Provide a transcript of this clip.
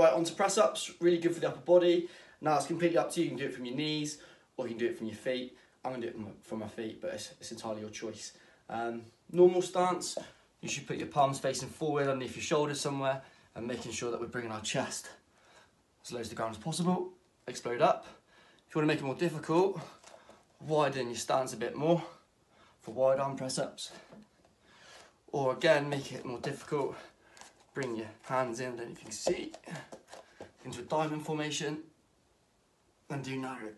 Right, on to press ups, really good for the upper body. Now it's completely up to you, you can do it from your knees or you can do it from your feet. I'm gonna do it from my feet, but it's, it's entirely your choice. Um, normal stance, you should put your palms facing forward underneath your shoulders somewhere and making sure that we're bringing our chest as low to the ground as possible. Explode up. If you want to make it more difficult, widen your stance a bit more for wide arm press ups. Or again, make it more difficult, bring your hands in, know if you can see, into a diamond formation. And do narrow